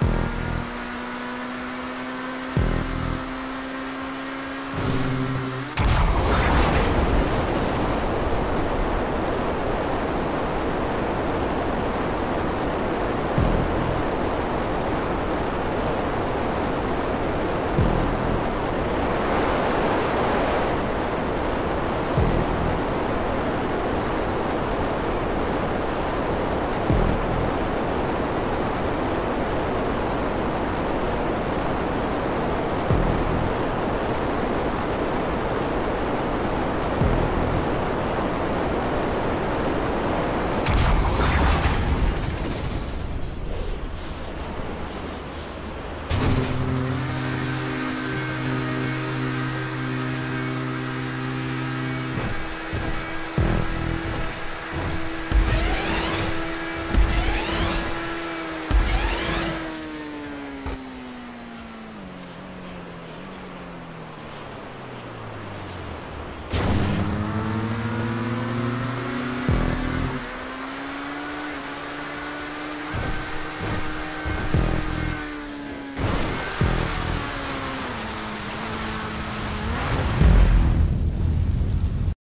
Bye.